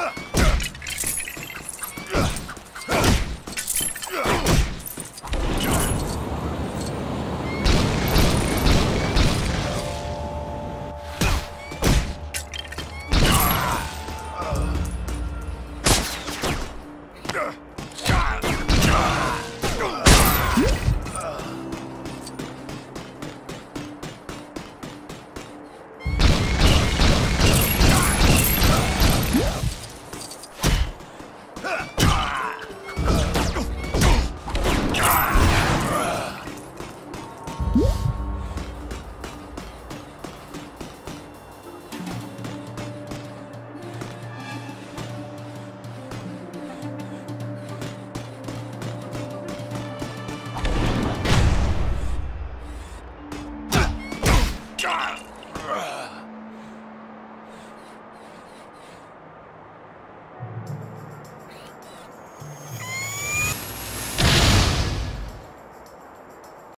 Huh. Charles!